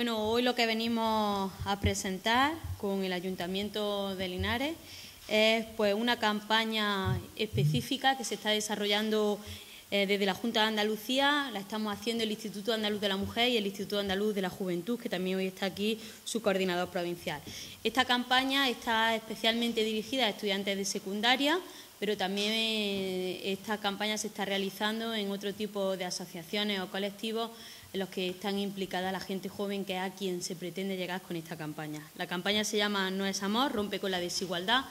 Bueno, hoy lo que venimos a presentar con el Ayuntamiento de Linares es pues una campaña específica que se está desarrollando eh, desde la Junta de Andalucía, la estamos haciendo el Instituto Andaluz de la Mujer y el Instituto Andaluz de la Juventud, que también hoy está aquí su coordinador provincial. Esta campaña está especialmente dirigida a estudiantes de secundaria, pero también eh, esta campaña se está realizando en otro tipo de asociaciones o colectivos en los que están implicadas la gente joven, que es a quien se pretende llegar con esta campaña. La campaña se llama No es amor, rompe con la desigualdad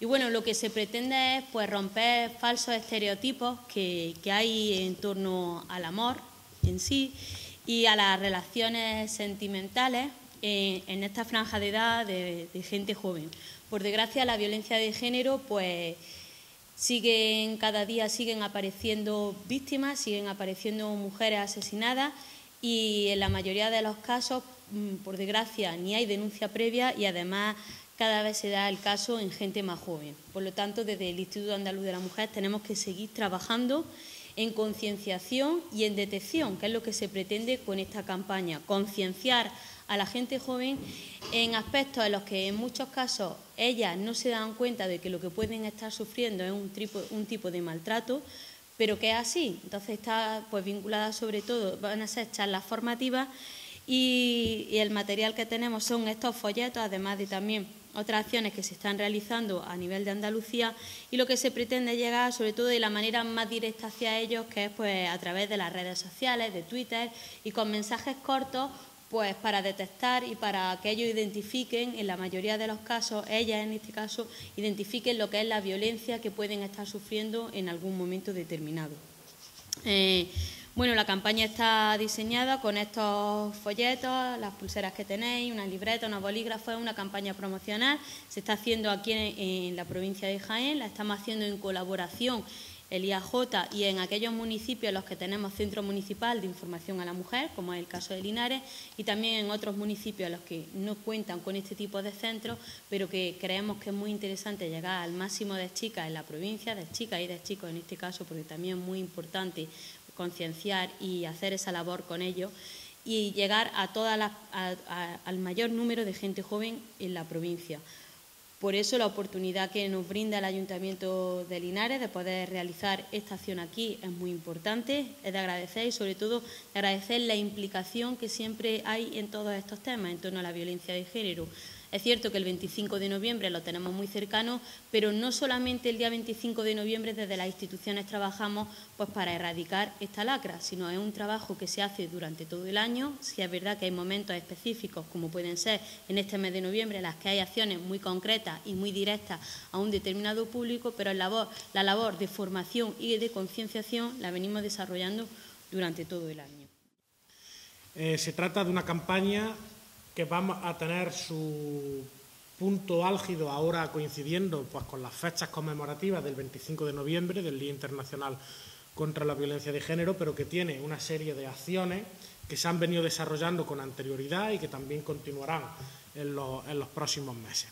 y bueno, lo que se pretende es pues, romper falsos estereotipos que, hay en torno al amor en sí y a las relaciones sentimentales en, esta franja de edad de, gente joven. Por desgracia, la violencia de género, pues siguen cada día siguen apareciendo víctimas, siguen apareciendo mujeres asesinadas y en la mayoría de los casos, mm, por desgracia, ni hay denuncia previa y además cada vez se da el caso en gente más joven. Por lo tanto, desde el Instituto Andaluz de la Mujer tenemos que seguir trabajando en concienciación y en detección, que es lo que se pretende con esta campaña, concienciar a la gente joven en aspectos en los que en muchos casos ellas no se dan cuenta de que lo que pueden estar sufriendo es un tipo, un tipo de maltrato, pero que es así. Entonces está pues vinculada sobre todo, van a ser charlas formativas y, y el material que tenemos son estos folletos, además de también otras acciones que se están realizando a nivel de Andalucía y lo que se pretende llegar sobre todo de la manera más directa hacia ellos, que es pues a través de las redes sociales, de Twitter y con mensajes cortos pues para detectar y para que ellos identifiquen, en la mayoría de los casos, ellas en este caso, identifiquen lo que es la violencia que pueden estar sufriendo en algún momento determinado. Eh, bueno, la campaña está diseñada con estos folletos, las pulseras que tenéis, una libreta, una bolígrafo, es una campaña promocional. Se está haciendo aquí en, la provincia de Jaén, la estamos haciendo en colaboración el IAJ y en aquellos municipios en los que tenemos centro municipal de información a la mujer, como es el caso de Linares, y también en otros municipios en los que no cuentan con este tipo de centros, pero que creemos que es muy interesante llegar al máximo de chicas en la provincia, de chicas y de chicos en este caso, porque también es muy importante concienciar y hacer esa labor con ellos y llegar a toda al mayor número de gente joven en la provincia. Por eso la oportunidad que nos brinda el Ayuntamiento de Linares de poder realizar esta acción aquí es muy importante, es de agradecer y sobre todo de agradecer la implicación que siempre hay en todos estos temas en torno a la violencia de género. Es cierto que el 25 de noviembre lo tenemos muy cercano, pero no solamente el día 25 de noviembre desde las instituciones trabajamos pues, para erradicar esta lacra, sino es un trabajo que se hace durante todo el año. Si es verdad que hay momentos específicos, como pueden ser en este mes de noviembre, en las que hay acciones muy concretas y muy directas a un determinado público, pero la labor, de formación y de concienciación la venimos desarrollando durante todo el año. Eh, se trata de una campaña que vamos a tener su punto álgido ahora coincidiendo pues, con las fechas conmemorativas del 25 de noviembre, del Día Internacional contra la Violencia de Género, pero que tiene una serie de acciones que se han venido desarrollando con anterioridad y que también continuarán en los, en los próximos meses.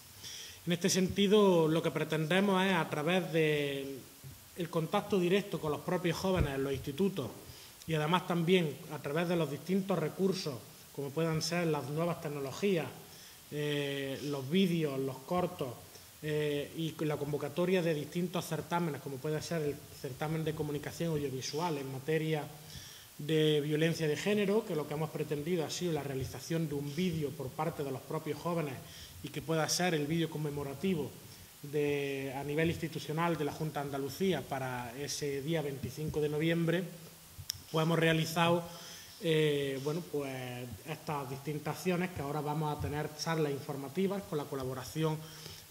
En este sentido, lo que pretendemos es, a través del contacto directo con los propios jóvenes en los institutos y además también a través de los distintos recursos como puedan ser las nuevas tecnologías, eh, los vídeos, los cortos eh, y la convocatoria de distintos certámenes, como puede ser el certamen de comunicación audiovisual en materia de violencia de género, que lo que hemos pretendido ha sido la realización de un vídeo por parte de los propios jóvenes y que pueda ser el vídeo conmemorativo a nivel institucional de la Junta de Andalucía para ese día 25 de noviembre, pues hemos realizado eh, bueno, pues estas distintas acciones que ahora vamos a tener charlas informativas con la colaboración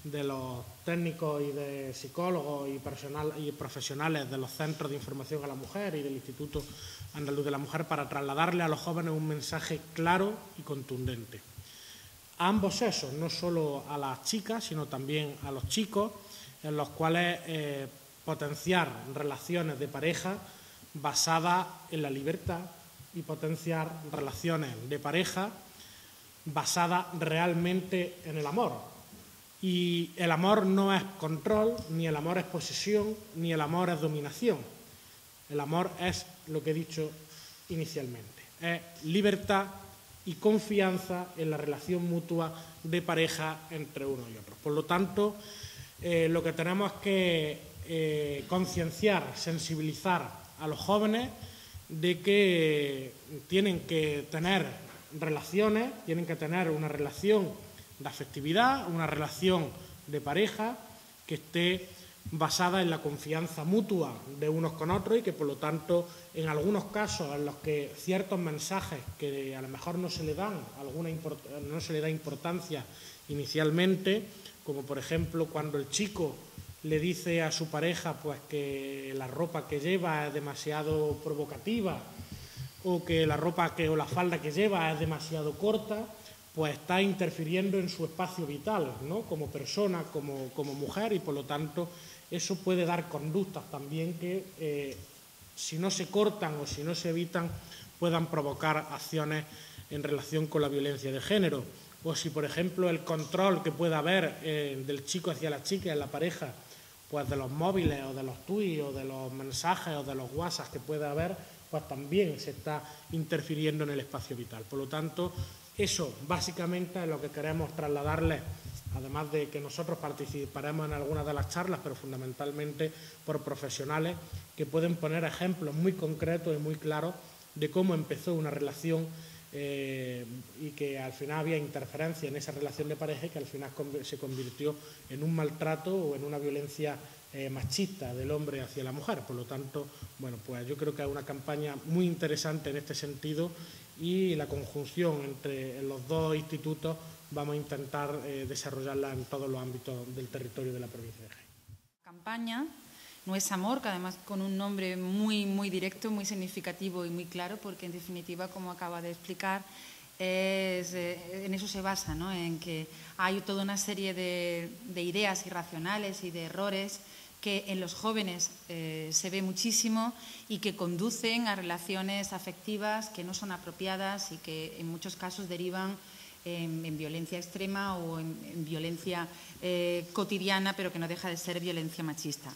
de los técnicos y de psicólogos y, personal, y profesionales de los centros de información a la mujer y del Instituto Andaluz de la Mujer para trasladarle a los jóvenes un mensaje claro y contundente. A ambos sexos, no solo a las chicas, sino también a los chicos, en los cuales eh, potenciar relaciones de pareja basadas en la libertad, y potenciar relaciones de pareja basadas realmente en el amor. Y el amor no es control, ni el amor es posesión, ni el amor es dominación. El amor es lo que he dicho inicialmente. Es libertad, y confianza en la relación mutua de pareja entre uno y otro. Por lo tanto, eh, lo que tenemos que eh, concienciar, sensibilizar a los jóvenes de que tienen que tener relaciones, tienen que tener una relación de afectividad, una relación de pareja que esté basada en la confianza mutua de unos con otros y que, por lo tanto, en algunos casos en los que ciertos mensajes que a lo mejor no se le dan alguna no se le da importancia inicialmente, como por ejemplo cuando el chico le dice a su pareja pues que la ropa que lleva es demasiado provocativa o que la ropa que o la falda que lleva es demasiado corta, pues está interfiriendo en su espacio vital, ¿no? Como persona, como, como mujer y por lo tanto eso puede dar conductas también que, eh, si no se cortan o si no se evitan, puedan provocar acciones en relación con la violencia de género. O si, por ejemplo, el control que pueda haber eh, del chico hacia la chica en la pareja, pues de los móviles o de los tweets o de los mensajes o de los WhatsApp que pueda haber, pues también se está interfiriendo en el espacio vital. Por lo tanto, eso básicamente es lo que queremos trasladarles además de que nosotros participaremos en algunas de las charlas, pero fundamentalmente por profesionales que pueden poner ejemplos muy concretos y muy claros de cómo empezó una relación eh, y que al final había interferencia en esa relación de pareja y que al final se convirtió en un maltrato o en una violencia eh, machista del hombre hacia la mujer. Por lo tanto, bueno, pues yo creo que es una campaña muy interesante en este sentido y la conjunción entre los dos institutos vamos a intentar eh, desarrollarla en todos los ámbitos del territorio de la provincia de Jaén. Campaña no es amor, que además con un nombre muy, muy directo, muy significativo y muy claro, porque en definitiva, como acaba de explicar, eh, en eso se basa, ¿no? en que hay toda una serie de, ideas irracionales y de errores que en los jóvenes eh, se ve muchísimo y que conducen a relaciones afectivas que no son apropiadas y que en muchos casos derivan en, violencia extrema o en, violencia eh, cotidiana, pero que no deja de ser violencia machista.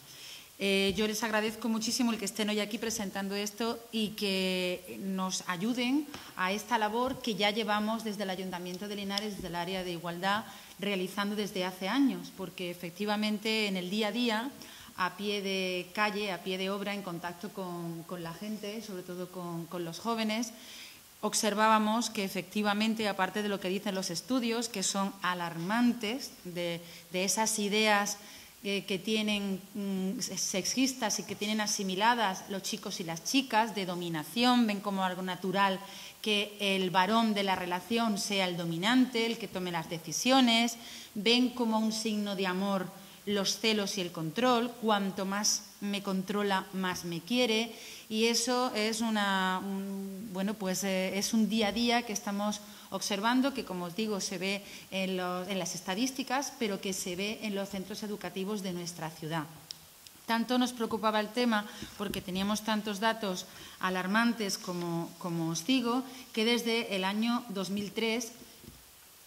Eh, yo les agradezco muchísimo el que estén hoy aquí presentando esto y que nos ayuden a esta labor que ya llevamos desde el Ayuntamiento de Linares, desde el área de igualdad, realizando desde hace años, porque efectivamente en el día a día, a pie de calle, a pie de obra, en contacto con, la gente, sobre todo con, con los jóvenes, observábamos que efectivamente, aparte de lo que dicen los estudios, que son alarmantes de, esas ideas que tienen mm, sexistas y que tienen asimiladas los chicos y las chicas de dominación, ven como algo natural que el varón de la relación sea el dominante, el que tome las decisiones, ven como un signo de amor los celos y el control, cuanto más me controla, más me quiere, y eso es una, un, bueno, pues eh, es un día a día que estamos observando, que como os digo se ve en, las estadísticas, pero que se ve en los centros educativos de nuestra ciudad. Tanto nos preocupaba el tema porque teníamos tantos datos alarmantes como, como os digo, que desde el año 2003,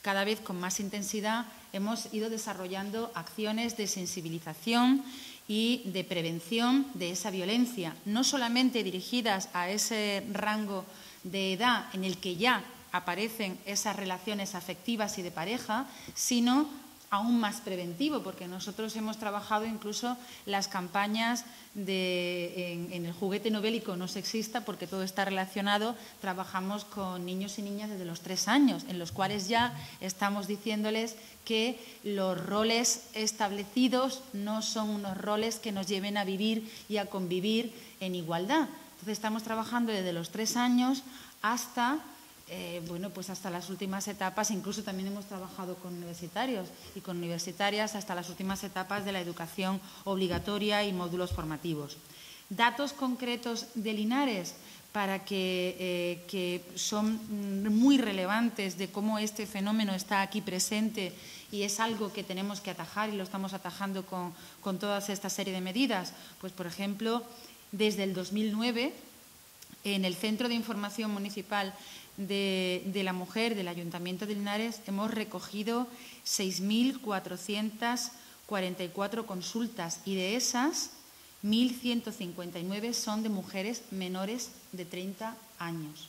cada vez con más intensidad, hemos ido desarrollando acciones de sensibilización y de prevención de esa violencia, no solamente dirigidas a ese rango de edad en el que ya aparecen esas relaciones afectivas y de pareja, sino aún más preventivo, porque nosotros hemos trabajado incluso las campañas de, en, el juguete novélico no sexista, porque todo está relacionado, trabajamos con niños y niñas desde los tres años, en los cuales ya estamos diciéndoles que los roles establecidos no son unos roles que nos lleven a vivir y a convivir en igualdad. Entonces estamos trabajando desde los tres años hasta eh, bueno, pues hasta las últimas etapas, incluso también hemos trabajado con universitarios y con universitarias hasta las últimas etapas de la educación obligatoria y módulos formativos. Datos concretos de Linares para que, eh, que son muy relevantes de cómo este fenómeno está aquí presente y es algo que tenemos que atajar y lo estamos atajando con, con toda esta serie de medidas. Pues, por ejemplo, desde el 2009, en el Centro de Información Municipal de, la mujer del Ayuntamiento de Linares hemos recogido 6.444 consultas y de esas 1.159 son de mujeres menores de 30 años.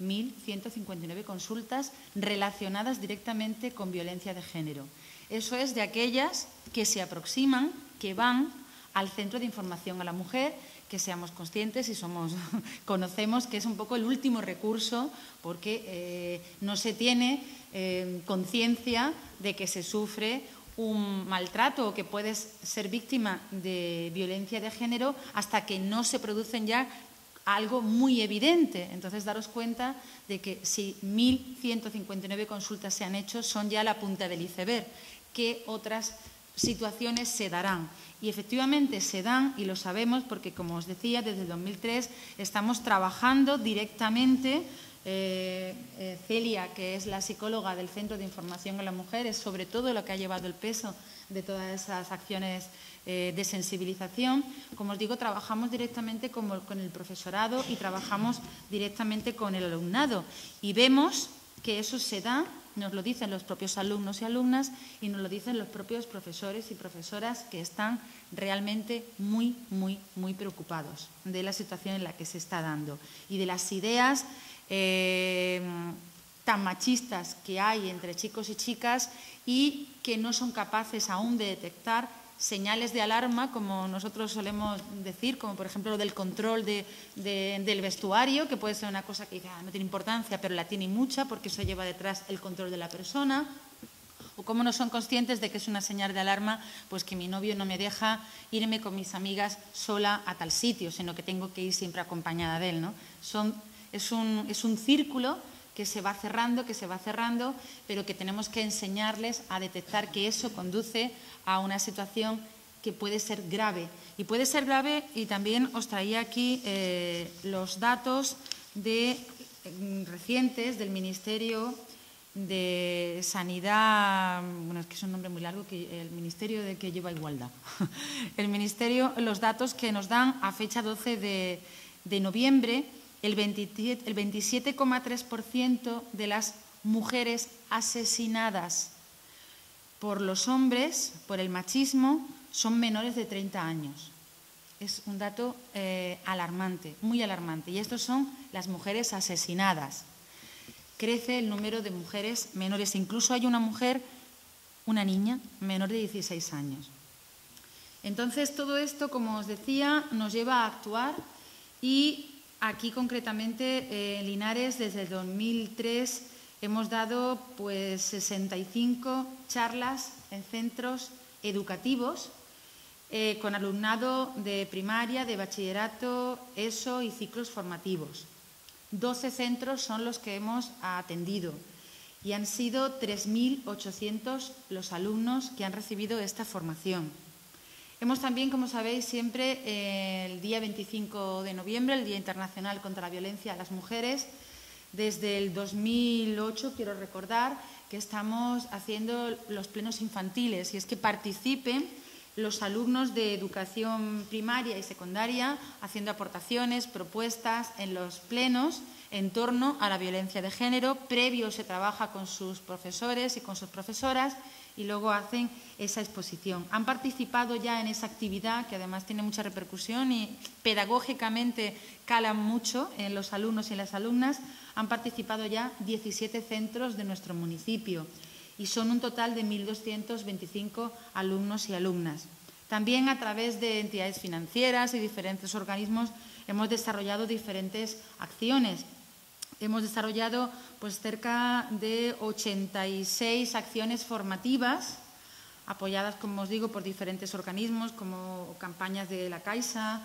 1.159 consultas relacionadas directamente con violencia de género. Eso es de aquellas que se aproximan, que van al Centro de Información a la Mujer, que seamos conscientes y somos, conocemos que es un poco el último recurso porque eh, no se tiene eh, conciencia de que se sufre un maltrato o que puedes ser víctima de violencia de género hasta que no se producen ya algo muy evidente. Entonces, daros cuenta de que si 1.159 consultas se han hecho, son ya la punta del iceberg. ¿Qué otras situaciones se darán? Y efectivamente se dan, y lo sabemos porque, como os decía, desde el 2003 estamos trabajando directamente eh, eh, Celia, que es la psicóloga del Centro de Información a la Mujer, es sobre todo lo que ha llevado el peso de todas esas acciones eh, de sensibilización. Como os digo, trabajamos directamente con, con el profesorado y trabajamos directamente con el alumnado. Y vemos que eso se da, nos lo dicen los propios alumnos y alumnas y nos lo dicen los propios profesores y profesoras que están realmente muy, muy, muy preocupados de la situación en la que se está dando y de las ideas eh, tan machistas que hay entre chicos y chicas y que no son capaces aún de detectar señales de alarma, como nosotros solemos decir, como por ejemplo lo del control del vestuario, que puede ser una cosa que ah, no tiene importancia, pero la tiene mucha porque eso lleva detrás el control de la persona, o cómo no son conscientes de que es una señal de alarma, pues que mi novio no me deja irme con mis amigas sola a tal sitio, sino que tengo que ir siempre acompañada de él. ¿no? Son es un, es un círculo que se va cerrando, que se va cerrando, pero que tenemos que enseñarles a detectar que eso conduce a una situación que puede ser grave. Y puede ser grave, y también os traía aquí eh, los datos de, mm, recientes del Ministerio de Sanidad, bueno, es que es un nombre muy largo, que el Ministerio de que lleva igualdad. El Ministerio, los datos que nos dan a fecha 12 de, de noviembre, el 27,3% de las mujeres asesinadas por los hombres, por el machismo, son menores de 30 años. Es un dato eh, alarmante, muy alarmante. Y estos son las mujeres asesinadas. Crece el número de mujeres menores. Incluso hay una mujer, una niña, menor de 16 años. Entonces, todo esto, como os decía, nos lleva a actuar y Aquí concretamente eh, en Linares desde el 2003 hemos dado pues 65 charlas en centros educativos eh, con alumnado de primaria, de bachillerato, ESO y ciclos formativos. 12 centros son los que hemos atendido y han sido 3.800 los alumnos que han recibido esta formación. Hemos también, como sabéis, siempre eh, el día 25 de noviembre, el Día Internacional contra la Violencia a las Mujeres. Desde el 2008, quiero recordar, que estamos haciendo los plenos infantiles y es que participen los alumnos de educación primaria y secundaria haciendo aportaciones, propuestas en los plenos en torno a la violencia de género. Previo se trabaja con sus profesores y con sus profesoras y luego hacen esa exposición. Han participado ya en esa actividad que además tiene mucha repercusión y pedagógicamente calan mucho en los alumnos y en las alumnas. Han participado ya 17 centros de nuestro municipio y son un total de 1.225 alumnos y alumnas. También a través de entidades financieras y diferentes organismos hemos desarrollado diferentes acciones hemos desarrollado pues, cerca de 86 acciones formativas apoyadas, como os digo, por diferentes organismos como campañas de la Caixa,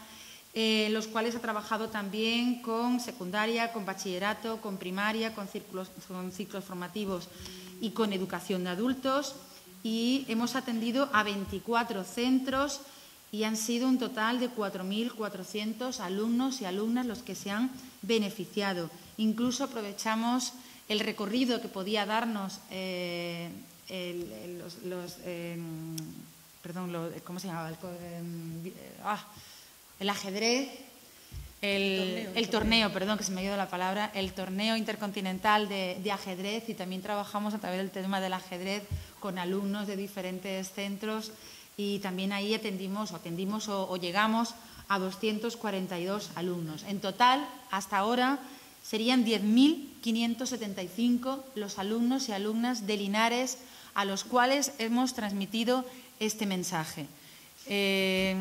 eh, los cuales ha trabajado también con secundaria, con bachillerato, con primaria, con ciclos, con ciclos formativos y con educación de adultos. Y hemos atendido a 24 centros y han sido un total de 4.400 alumnos y alumnas los que se han beneficiado. Incluso aprovechamos el recorrido que podía darnos eh, el, los, em, perdón, ¿cómo se llamaba? El, em, ah, ajedrez, el, torneo, perdón, que se me ha ido la palabra, el torneo intercontinental de, ajedrez y también trabajamos a través del tema del ajedrez con alumnos de diferentes centros y también ahí atendimos o atendimos o llegamos a 242 alumnos. En total, hasta ahora, Serían 10.575 los alumnos y alumnas de Linares a los cuales hemos transmitido este mensaje. Eh,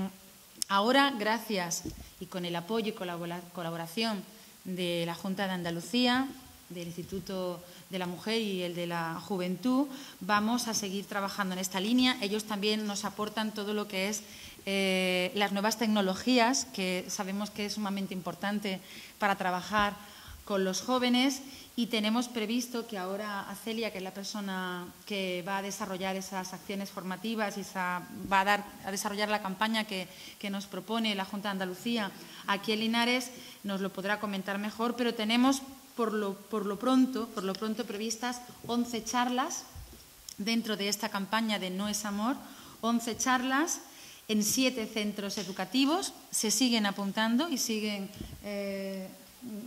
ahora, gracias y con el apoyo y colaboración de la Junta de Andalucía, del Instituto de la Mujer y el de la Juventud, vamos a seguir trabajando en esta línea. Ellos también nos aportan todo lo que es eh, las nuevas tecnologías, que sabemos que es sumamente importante para trabajar con los jóvenes y tenemos previsto que ahora Acelia, que es la persona que va a desarrollar esas acciones formativas y va a, dar, a desarrollar la campaña que, nos propone la Junta de Andalucía aquí en Linares, nos lo podrá comentar mejor, pero tenemos por lo, por lo pronto, por lo pronto previstas 11 charlas dentro de esta campaña de No es Amor, 11 charlas en siete centros educativos, se siguen apuntando y siguen eh,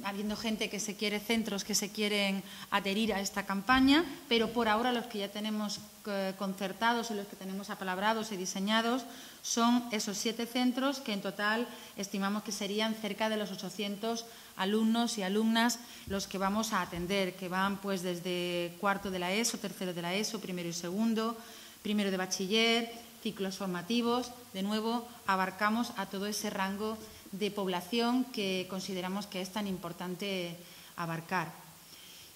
habiendo gente que se quiere, centros que se quieren adherir a esta campaña, pero por ahora los que ya tenemos eh, concertados y los que tenemos apalabrados y diseñados son esos siete centros que en total estimamos que serían cerca de los 800 alumnos y alumnas los que vamos a atender, que van pues desde cuarto de la ESO, tercero de la ESO, primero y segundo, primero de bachiller, ciclos formativos. De nuevo, abarcamos a todo ese rango de población que consideramos que es tan importante abarcar.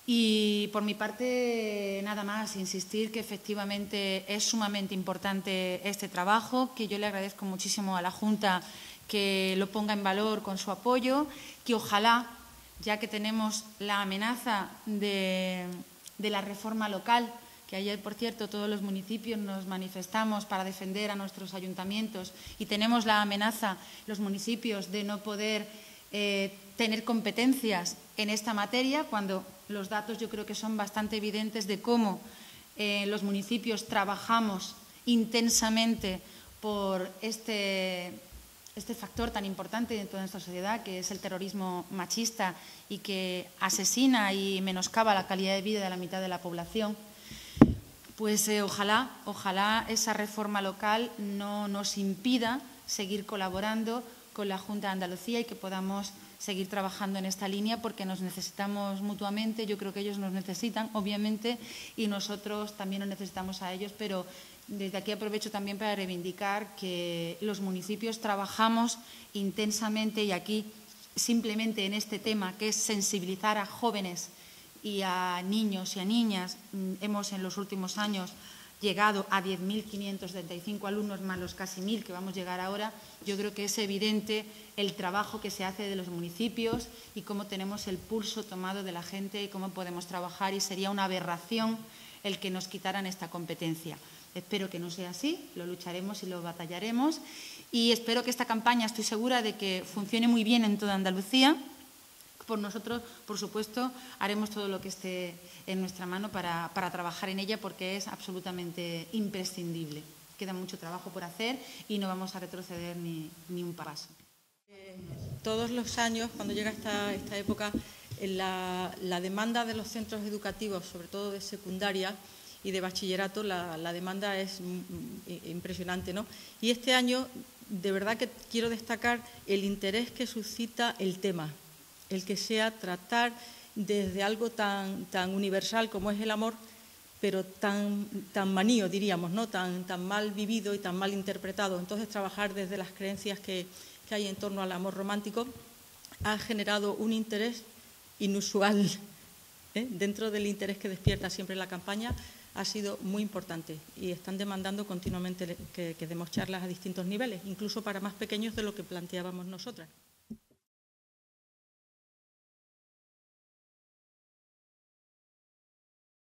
Y por mi parte, nada más, insistir que efectivamente es sumamente importante este trabajo, que yo le agradezco muchísimo a la Junta que lo ponga en valor con su apoyo, que ojalá, ya que tenemos la amenaza de, la reforma local, que ayer, por cierto, todos los municipios nos manifestamos para defender a nuestros ayuntamientos y tenemos la amenaza, los municipios, de no poder eh, tener competencias en esta materia, cuando los datos yo creo que son bastante evidentes de cómo eh, los municipios trabajamos intensamente por este, este factor tan importante dentro de nuestra sociedad, que es el terrorismo machista y que asesina y menoscaba la calidad de vida de la mitad de la población pues eh, ojalá, ojalá esa reforma local no nos impida seguir colaborando con la Junta de Andalucía y que podamos seguir trabajando en esta línea porque nos necesitamos mutuamente, yo creo que ellos nos necesitan, obviamente, y nosotros también nos necesitamos a ellos, pero desde aquí aprovecho también para reivindicar que los municipios trabajamos intensamente y aquí simplemente en este tema que es sensibilizar a jóvenes y a niños y a niñas. Mm, hemos en los últimos años llegado a 10.535 alumnos más los casi 1.000 que vamos a llegar ahora, yo creo que es evidente el trabajo que se hace de los municipios y cómo tenemos el pulso tomado de la gente y cómo podemos trabajar y sería una aberración el que nos quitaran esta competencia. Espero que no sea así, lo lucharemos y lo batallaremos y espero que esta campaña, estoy segura de que funcione muy bien en toda Andalucía por nosotros, por supuesto, haremos todo lo que esté en nuestra mano para, trabajar en ella porque es absolutamente imprescindible. Queda mucho trabajo por hacer y no vamos a retroceder ni, un paso. Eh, todos los años, cuando llega esta, esta época, la, demanda de los centros educativos, sobre todo de secundaria y de bachillerato, la, la demanda es impresionante. ¿no? Y este año, de verdad que quiero destacar el interés que suscita el tema el que sea tratar desde algo tan, tan universal como es el amor, pero tan, tan manío, diríamos, ¿no? tan, tan mal vivido y tan mal interpretado. Entonces, trabajar desde las creencias que, hay en torno al amor romántico ha generado un interés inusual. ¿eh? Dentro del interés que despierta siempre la campaña, ha sido muy importante y están demandando continuamente que demos charlas a distintos niveles, incluso para más pequeños de lo que planteábamos nosotras.